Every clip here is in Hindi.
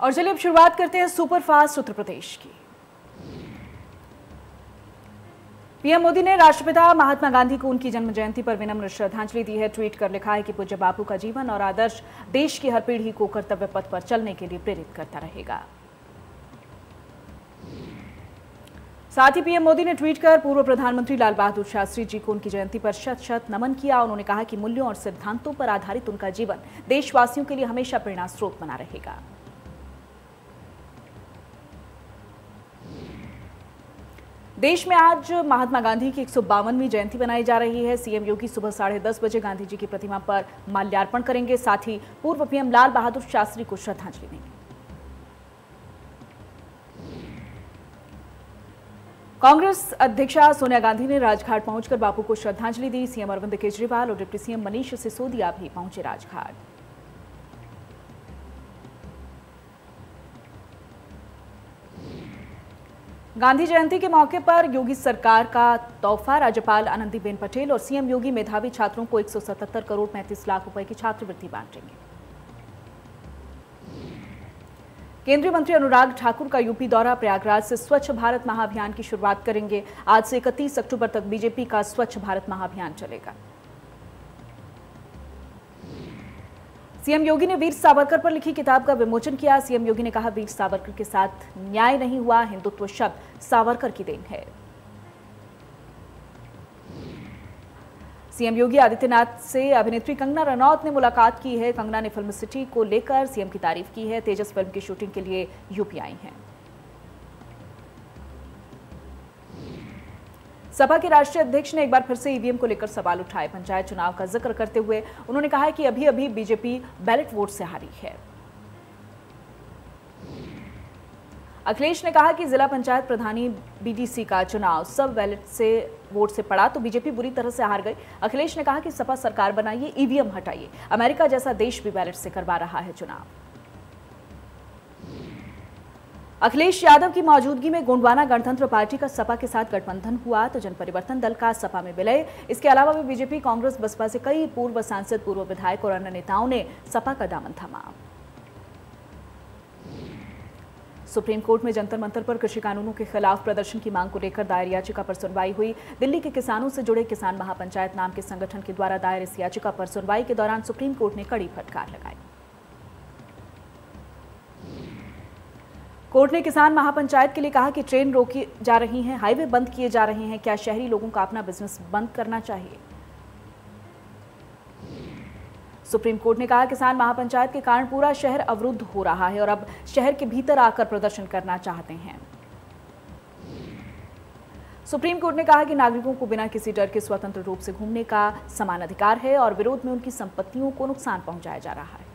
और चलिए अब शुरुआत करते हैं सुपरफास्ट उत्तर प्रदेश की। पीएम मोदी ने राष्ट्रपिता महात्मा गांधी को उनकी जन्म जयंती पर विनम्र श्रद्धांजलि दी है। ट्वीट कर लिखा है कि पूज्य बापू का जीवन और आदर्श देश की हर पीढ़ी को कर्तव्य पथ पर चलने के लिए प्रेरित करता रहेगा। साथ ही पीएम मोदी ने ट्वीट कर पूर्व प्रधानमंत्री लाल बहादुर शास्त्री जी को उनकी जयंती पर शत शत नमन किया। उन्होंने कहा कि मूल्यों और सिद्धांतों पर आधारित उनका जीवन देशवासियों के लिए हमेशा प्रेरणा स्रोत बना रहेगा। देश में आज महात्मा गांधी की एक जयंती मनाई जा रही है। सीएम योगी सुबह साढ़े दस बजे गांधी जी की प्रतिमा पर माल्यार्पण करेंगे। साथ ही पूर्व पीएम लाल बहादुर शास्त्री को श्रद्धांजलि देंगे। कांग्रेस अध्यक्षा सोनिया गांधी ने राजघाट पहुंचकर बापू को श्रद्धांजलि दी। सीएम अरविंद केजरीवाल और डिप्टी सीएम मनीष सिसोदिया भी पहुँचे राजघाट। गांधी जयंती के मौके पर योगी सरकार का तोहफा। राज्यपाल आनंदीबेन पटेल और सीएम योगी मेधावी छात्रों को 177 करोड़ 35 लाख रुपए की छात्रवृत्ति बांटेंगे। केंद्रीय मंत्री अनुराग ठाकुर का यूपी दौरा। प्रयागराज से स्वच्छ भारत महाअभियान की शुरुआत करेंगे। आज से 31 अक्टूबर तक बीजेपी का स्वच्छ भारत महाअभियान चलेगा। सीएम योगी ने वीर सावरकर पर लिखी किताब का विमोचन किया। सीएम योगी ने कहा, वीर सावरकर के साथ न्याय नहीं हुआ, हिंदुत्व शब्द सावरकर की देन है। सीएम योगी आदित्यनाथ से अभिनेत्री कंगना रनौत ने मुलाकात की है। कंगना ने फ़िल्म सिटी को लेकर सीएम की तारीफ़ की है। तेजस फ़िल्म की शूटिंग के लिए यूपी आई हैं। सपा के राष्ट्रीय अध्यक्ष ने एक बार फिर से ईवीएम को लेकर सवाल उठाए। पंचायत चुनाव का ज़िक्र करते हुए उन्होंने कहा कि अभी अभी बीजेपी बैलेट वोट से हारी है। अखिलेश ने कहा कि जिला पंचायत प्रधानी बीडीसी का चुनाव सब बैलेट से, वोट से पड़ा तो बीजेपी बुरी तरह से हार गई। अखिलेश ने कहा कि सपा सरकार बनाइए, ईवीएम हटाइए। अमेरिका जैसा देश भी बैलेट से करवा रहा है चुनाव। अखिलेश यादव की मौजूदगी में गोंडवाना गणतंत्र पार्टी का सपा के साथ गठबंधन हुआ तो जन परिवर्तन दल का सपा में विलय। इसके अलावा भी बीजेपी, कांग्रेस, बसपा से कई पूर्व सांसद, पूर्व विधायक और अन्य नेताओं ने सपा का दामन थमा। सुप्रीम कोर्ट में जंतर मंतर पर कृषि कानूनों के खिलाफ प्रदर्शन की मांग को लेकर दायर याचिका पर सुनवाई हुई। दिल्ली के किसानों से जुड़े किसान महापंचायत नाम के संगठन के द्वारा दायर इस याचिका पर सुनवाई के दौरान सुप्रीम कोर्ट ने कड़ी फटकार लगाई। कोर्ट ने किसान महापंचायत के लिए कहा कि ट्रेन रोकी जा रही हैं, हाईवे बंद किए जा रहे हैं। क्या शहरी लोगों का अपना बिज़नेस बंद करना चाहिए? सुप्रीम कोर्ट ने कहा, किसान महापंचायत के कारण पूरा शहर अवरुद्ध हो रहा है और अब शहर के भीतर आकर प्रदर्शन करना चाहते हैं। सुप्रीम कोर्ट ने कहा कि नागरिकों को बिना किसी डर के स्वतंत्र रूप से घूमने का समान अधिकार है और विरोध में उनकी संपत्तियों को नुकसान पहुँचाया जा रहा है।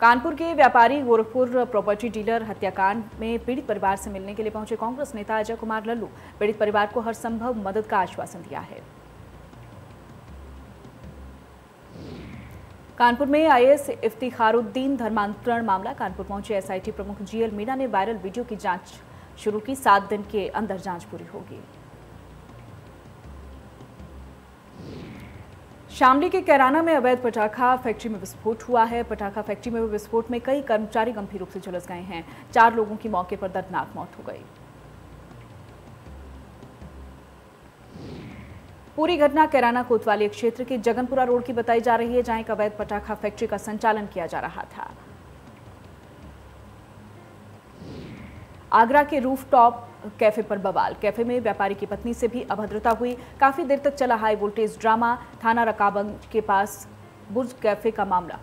कानपुर के व्यापारी गोरखपुर प्रॉपर्टी डीलर हत्याकांड में पीड़ित परिवार से मिलने के लिए पहुँचे कांग्रेस नेता अजय कुमार लल्लू। पीड़ित परिवार को हर संभव मदद का आश्वासन दिया है। कानपुर में आईएएस इफ्तिखारुद्दीन धर्मांतरण मामला। कानपुर पहुँचे एसआईटी प्रमुख जीएल मीणा ने वायरल वीडियो की जाँच शुरू की। सात दिन के अंदर जाँच पूरी होगी। शामली के कैराना में अवैध पटाखा फैक्ट्री में विस्फोट हुआ है। पटाखा फैक्ट्री में विस्फोट में कई कर्मचारी गंभीर रूप से झुलस गए हैं। चार लोगों की मौके पर दर्दनाक मौत हो गई। पूरी घटना कैराना कोतवाली क्षेत्र के जगनपुरा रोड की बताई जा रही है, जहाँ एक अवैध पटाखा फैक्ट्री का संचालन किया जा रहा था। आगरा के रूफटॉप कैफ़े पर बवाल। कैफ़े में व्यापारी की पत्नी से भी अभद्रता हुई। काफ़ी देर तक चला हाई वोल्टेज ड्रामा। थाना रकाबंग के पास बुर्ज कैफ़े का मामला।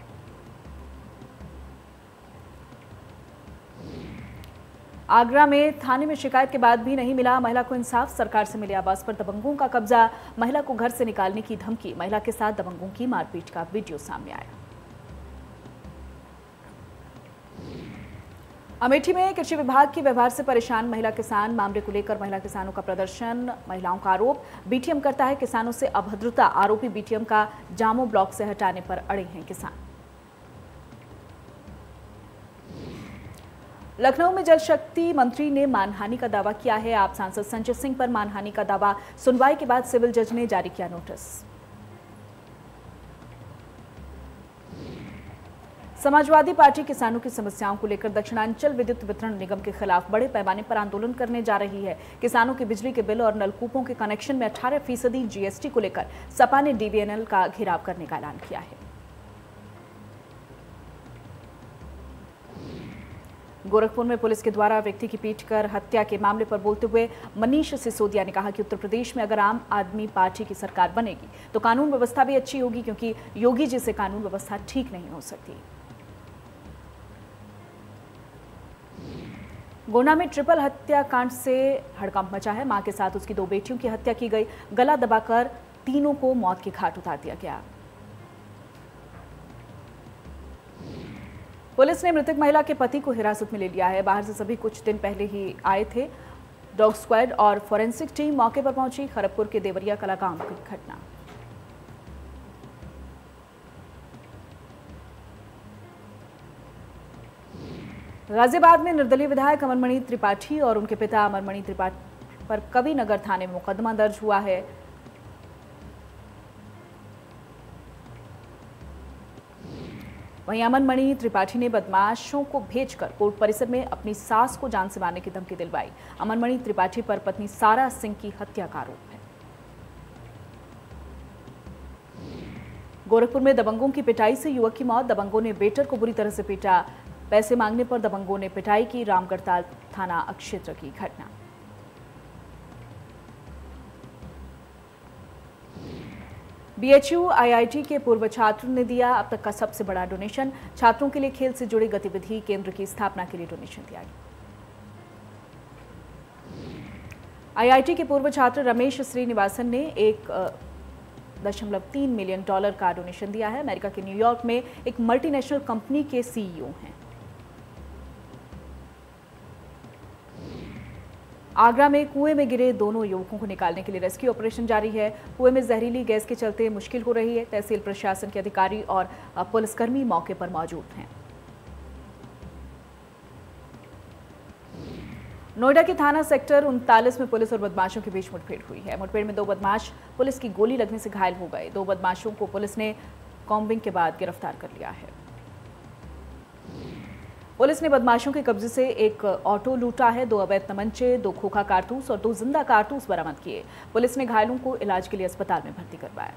आगरा में थाने में शिकायत के बाद भी नहीं मिला। महिला को इंसाफ सरकार से मिले आवास पर दबंगों का कब्जा। महिला को घर से निकालने की धमकी। महिला के साथ दबंगों की मारपीट का वीडियो सामने आया। अमेठी में कृषि विभाग के व्यवहार से परेशान महिला किसान मामले को लेकर महिला किसानों का प्रदर्शन, महिलाओं का आरोप। बीटीएम करता है किसानों से अभद्रता, आरोपी बीटीएम का जामो ब्लॉक से हटाने पर अड़े हैं किसान। लखनऊ में जल शक्ति मंत्री ने मानहानि का दावा किया है। आप सांसद संजय सिंह पर मानहानि का दावा। सुनवाई के बाद सिविल जज ने जारी किया नोटिस। समाजवादी पार्टी किसानों की समस्याओं को लेकर दक्षिणांचल विद्युत वितरण निगम के खिलाफ बड़े पैमाने पर आंदोलन करने जा रही है। किसानों के बिजली के बिल और नलकूपों के कनेक्शन में 18 फ़ीसदी जीएसटी को लेकर सपा ने डीबीएनएल का घेराव करने का ऐलान किया है। गोरखपुर में पुलिस के द्वारा व्यक्ति की पीट कर हत्या के मामले पर बोलते हुए मनीष सिसोदिया ने कहा कि उत्तर प्रदेश में अगर आम आदमी पार्टी की सरकार बनेगी तो कानून व्यवस्था भी अच्छी होगी, क्योंकि योगी जी से कानून व्यवस्था ठीक नहीं हो सकती। गोंडा में ट्रिपल हत्याकांड से हड़कंप मचा है। माँ के साथ उसकी दो बेटियों की हत्या की गई। गला दबाकर तीनों को मौत के घाट उतार दिया गया। पुलिस ने मृतक महिला के पति को हिरासत में ले लिया है। बाहर से सभी कुछ दिन पहले ही आए थे। डॉग स्क्वाड और फोरेंसिक टीम मौके पर पहुँची। खरगपुर के देवरिया कला गाँव की घटना। गाजियाबाद में निर्दलीय विधायक अमरमणि त्रिपाठी और उनके पिता अमरमणि त्रिपाठी पर कवि नगर थाने में मुकदमा दर्ज हुआ है। वहीं अमनमणि त्रिपाठी ने बदमाशों को भेजकर कोर्ट परिसर में अपनी सास को जान से मारने की धमकी दिलवाई। अमनमणि त्रिपाठी पर पत्नी सारा सिंह की हत्या का आरोप है। गोरखपुर में दबंगों की पिटाई से युवक की मौत। दबंगों ने बेटर को बुरी तरह से पीटा। पैसे मांगने पर दबंगों ने पिटाई की, रामगढ़ताल थाना अक्षेत्र की घटना। बीएचयू आईआईटी के पूर्व छात्र ने दिया अब तक का सबसे बड़ा डोनेशन छात्रों के लिए खेल से जुड़ी गतिविधि केंद्र की स्थापना के लिए डोनेशन दिया गया। आईआईटी के पूर्व छात्र रमेश श्रीनिवासन ने एक दशमलव तीन मिलियन डॉलर का डोनेशन दिया है। अमेरिका के न्यूयॉर्क में एक मल्टीनेशनल कंपनी के सीईओ हैं। आगरा में कुएँ में गिरे दोनों युवकों को निकालने के लिए रेस्क्यू ऑपरेशन जारी है। कुएँ में जहरीली गैस के चलते मुश्किल हो रही है। तहसील प्रशासन के अधिकारी और पुलिसकर्मी मौके पर मौजूद हैं। नोएडा के थाना सेक्टर उनतालीस में पुलिस और बदमाशों के बीच मुठभेड़ हुई है। मुठभेड़ में दो बदमाश पुलिस की गोली लगने से घायल हो गए। दो बदमाशों को पुलिस ने कॉम्बिंग के बाद गिरफ़्तार कर लिया है। पुलिस ने बदमाशों के कब्जे से एक ऑटो लूटा है। दो अवैध तमंचे दो खोखा कारतूस और दो ज़िंदा कारतूस बरामद किए। पुलिस ने घायलों को इलाज के लिए अस्पताल में भर्ती करवाया।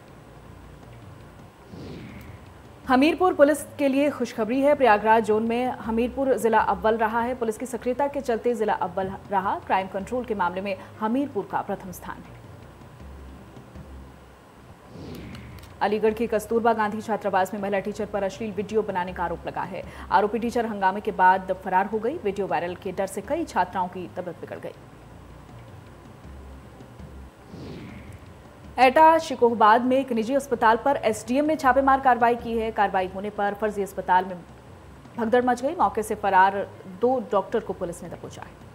हमीरपुर पुलिस के लिए खुशखबरी है। प्रयागराज जोन में हमीरपुर जिला अव्वल रहा है। पुलिस की सक्रियता के चलते जिला अव्वल रहा। क्राइम कंट्रोल के मामले में हमीरपुर का प्रथम स्थान है। अलीगढ़ के कस्तूरबा गांधी छात्रावास में महिला टीचर पर अश्लील वीडियो बनाने का आरोप लगा है। आरोपी टीचर हंगामे के बाद फरार हो गई। वीडियो वायरल के डर से कई छात्राओं की तबियत बिगड़ गई। एटा शिकोहबाद में एक निजी अस्पताल पर एसडीएम ने छापेमार कार्रवाई की है। कार्रवाई होने पर फर्जी अस्पताल में भगदड़ मच गई। मौके से फरार दो डॉक्टर को पुलिस ने दबोचा है।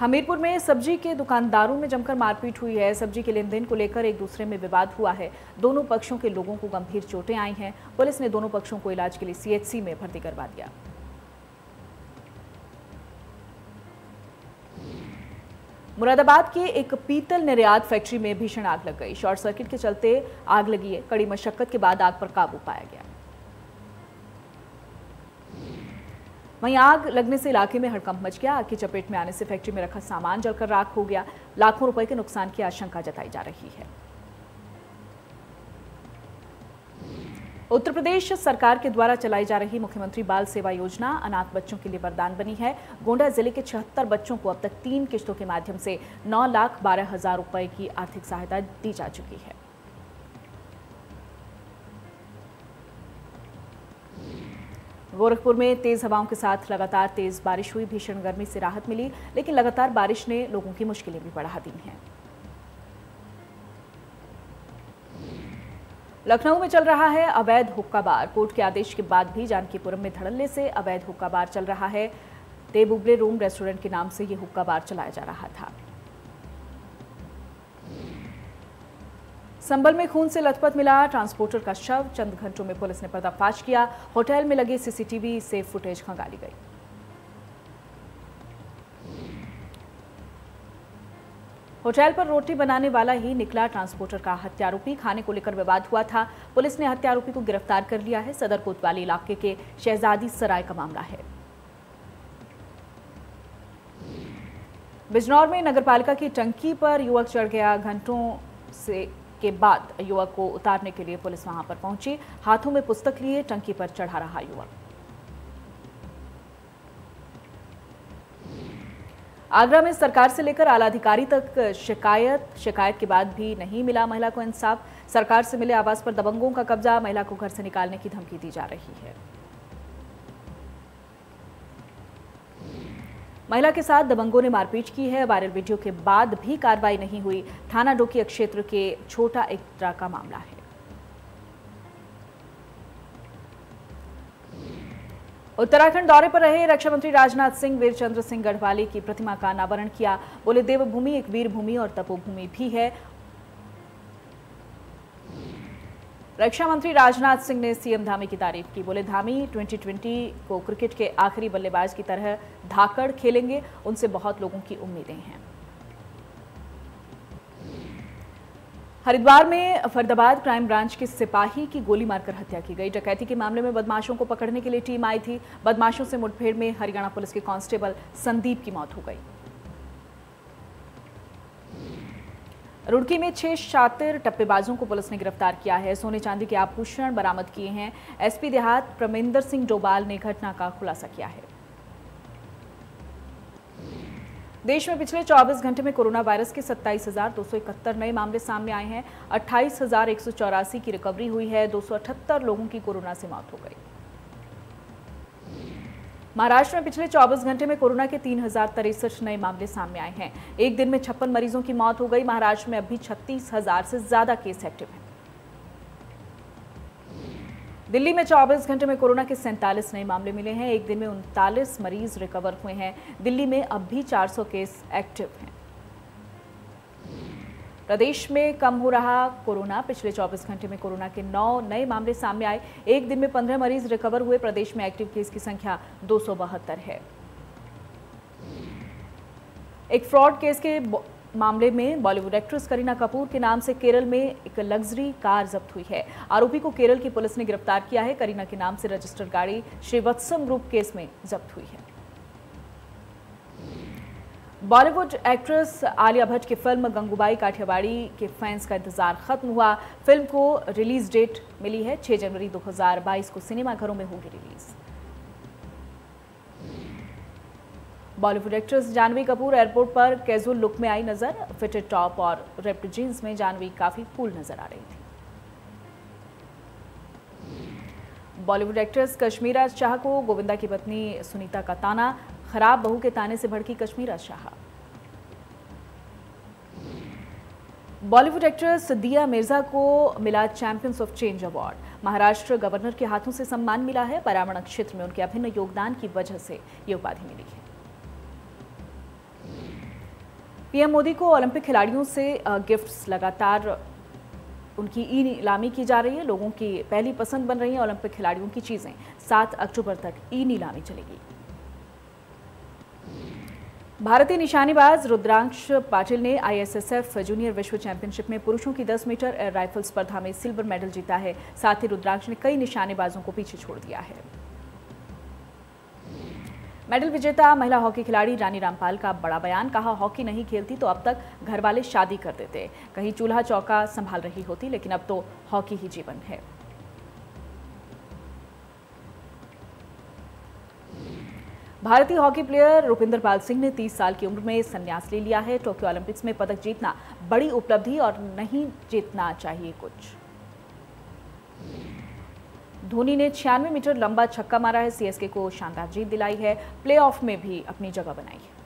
हमीरपुर में सब्ज़ी के दुकानदारों में जमकर मारपीट हुई है। सब्ज़ी के लेन देन को लेकर एक दूसरे में विवाद हुआ है। दोनों पक्षों के लोगों को गंभीर चोटें आई हैं। पुलिस ने दोनों पक्षों को इलाज के लिए सीएचसी में भर्ती करवा दिया। मुरादाबाद के एक पीतल निर्यात फैक्ट्री में भीषण आग लग गई। शॉर्ट सर्किट के चलते आग लगी है। कड़ी मशक्कत के बाद आग पर काबू पाया गया। वहीं आग लगने से इलाके में हड़कंप मच गया। आग की चपेट में आने से फैक्ट्री में रखा सामान जलकर राख हो गया। लाखों रुपए के नुकसान की आशंका जताई जा रही है। उत्तर प्रदेश सरकार के द्वारा चलाई जा रही मुख्यमंत्री बाल सेवा योजना अनाथ बच्चों के लिए वरदान बनी है। गोंडा ज़िले के छिहत्तर बच्चों को अब तक तीन किश्तों के माध्यम से नौ लाख बारह हज़ार रुपए की आर्थिक सहायता दी जा चुकी है। गोरखपुर में तेज हवाओं के साथ लगातार तेज बारिश हुई। भीषण गर्मी से राहत मिली, लेकिन लगातार बारिश ने लोगों की मुश्किलें भी बढ़ा दी हैं। लखनऊ में चल रहा है अवैध हुक्का बार। कोर्ट के आदेश के बाद भी जानकीपुरम में धड़ल्ले से अवैध हुक्का बार चल रहा है। देबुबले रूम रेस्टोरेंट के नाम से ये हुक्का बार चलाया जा रहा था। संबल में खून से लथपथ मिला, ट्रांसपोर्टर का शव, चंद घंटों में पुलिस ने पर्दाफाश किया। होटल में लगे सीसीटीवी से फुटेज खंगाली गई। होटल पर रोटी बनाने वाला ही निकला ट्रांसपोर्टर का हत्यारोपी। खाने को लेकर विवाद हुआ था। पुलिस ने हत्यारोपी को गिरफ़्तार कर लिया है। सदर कोतवाली इलाके के शहजादी सराय का मामला है। बिजनौर में नगरपालिका की टंकी पर युवक चढ़ गया। घंटों से के बाद युवक को उतारने के लिए पुलिस वहाँ पर पहुँची। हाथों में पुस्तक लिए, टंकी पर चढ़ा रहा युवक। आगरा में सरकार से लेकर आला अधिकारी तक शिकायत शिकायत के बाद भी नहीं मिला महिला को इंसाफ। सरकार से मिले आवास पर दबंगों का कब्जा, महिला को घर से निकालने की धमकी दी जा रही है। महिला के साथ दबंगों ने मारपीट की है। वायरल वीडियो के बाद भी कार्रवाई नहीं हुई। थाना डोकी क्षेत्र के छोटा एकरा का मामला है। उत्तराखंड दौरे पर रहे रक्षा मंत्री राजनाथ सिंह, वीरचंद्र सिंह गढ़वाली की प्रतिमा का अनावरण किया। बोले, देवभूमि एक वीरभूमि और तपोभूमि भी है। रक्षा मंत्री राजनाथ सिंह ने सीएम धामी की तारीफ़ की। बोले, धामी 2020 को क्रिकेट के आखिरी बल्लेबाज की तरह धाकड़ खेलेंगे। उनसे बहुत लोगों की उम्मीदें हैं। हरिद्वार में फरदाबाद क्राइम ब्रांच के सिपाही की गोली मारकर हत्या की गई। डकैती के मामले में बदमाशों को पकड़ने के लिए टीम आई थी। बदमाशों से मुठभेड़ में हरियाणा पुलिस के कांस्टेबल संदीप की मौत हो गई। रुड़की में छह शातिर टप्पेबाजों को पुलिस ने गिरफ़्तार किया है। सोने चांदी के आभूषण बरामद किए हैं। एसपी देहात प्रमेंदर सिंह डोबाल ने घटना का खुलासा किया है। देश में पिछले 24 घंटे में कोरोना वायरस के सत्ताईस नए मामले सामने आए हैं। अट्ठाईस की रिकवरी हुई है। दो सौ अठहत्तर लोगों की कोरोना से मौत हो गई। महाराष्ट्र में पिछले 24 घंटे में कोरोना के तीन नए मामले सामने आए हैं। एक दिन में छप्पन मरीजों की मौत हो गई। महाराष्ट्र में अभी छत्तीस हज़ार से ज़्यादा केस एक्टिव हैं। दिल्ली में 24 घंटे में कोरोना के सैंतालीस नए मामले मिले हैं। एक दिन में उनतालीस मरीज़ रिकवर हुए हैं। दिल्ली में अब भी 400 केस एक्टिव हैं। प्रदेश में कम हो रहा कोरोना। पिछले 24 घंटे में कोरोना के नौ नए मामले सामने आए। एक दिन में 15 मरीज़ रिकवर हुए। प्रदेश में एक्टिव केस की संख्या दो सौ बहत्तर है। एक फ्रॉड केस के मामले में बॉलीवुड एक्ट्रेस करीना कपूर के नाम से केरल में एक लग्जरी कार जब्त हुई है। आरोपी को केरल की पुलिस ने गिरफ़्तार किया है। करीना के नाम से रजिस्टर्ड गाड़ी श्रीवत्सम ग्रुप केस में जब्त हुई है। बॉलीवुड एक्ट्रेस आलिया भट्ट की फ़िल्म गंगूबाई काठियावाड़ी के फैंस का इंतज़ार खत्म हुआ। फ़िल्म को रिलीज़ डेट मिली है 6 जनवरी 2022 को सिनेमाघरों में होगी release. Bollywood actress Janhvi Kapoor airport पर कैजुअल लुक में आई नज़र, फिटेड टॉप और रेप्ट जीन्स में जानवी काफ़ी कूल नज़र आ रही थी। बॉलीवुड एक्ट्रेस कश्मीरा शाह को गोविंदा की पत्नी सुनीता का ताना खराब बहू के ताने से भड़की कश्मीरा शाह। बॉलीवुड एक्ट्रेस दिया मिर्ज़ा को मिला champions of change award Maharashtra governor के हाथों से सम्मान मिला है। पर्यावरण क्षेत्र में उनके अभिन्न योगदान की वजह से ये उपाधि मिली है। पीएम मोदी को ओलंपिक खिलाड़ियों से गिफ्ट्स लगातार उनकी ई नीलामी की जा रही है। लोगों की पहली पसंद बन रही है ओलंपिक खिलाड़ियों की चीज़ें। सात अक्टूबर तक ई नीलामी चलेगी। भारतीय निशानेबाज रुद्रांश पाटिल ने आईएसएसएफ जूनियर विश्व चैंपियनशिप में पुरुषों की 10 मीटर एयर राइफल स्पर्धा में सिल्वर मेडल जीता है। साथ ही रुद्रांश ने कई निशानेबाजों को पीछे छोड़ दिया है। मेडल विजेता, महिला हॉकी खिलाड़ी रानी रामपाल का बड़ा बयान, कहा, हॉकी नहीं खेलती तो अब तक घर वाले शादी कर देते। कहीं चूल्हा चौका संभाल रही होती, लेकिन अब तो हॉकी ही जीवन है। भारतीय हॉकी प्लेयर रुपिंदर पाल सिंह ने 30 साल की उम्र में संन्यास ले लिया है। टोक्यो ओलंपिक्स में पदक जीतना बड़ी उपलब्धि और नहीं जीतना चाहिए कुछ। धोनी ने छियानवे मीटर लंबा छक्का मारा है। सीएसके को शानदार जीत दिलाई है। प्लेऑफ में भी अपनी जगह बनाई है।